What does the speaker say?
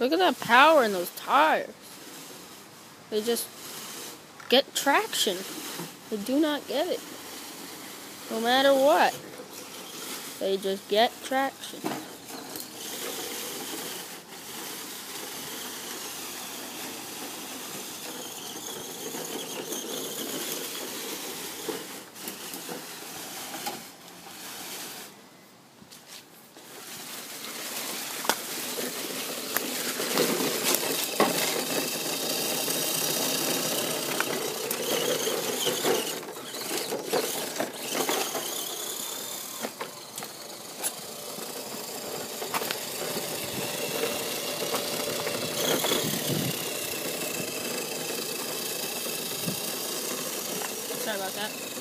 Look at that power in those tires. They just get traction. They do not get it. No matter what. They just get traction. Sorry about that.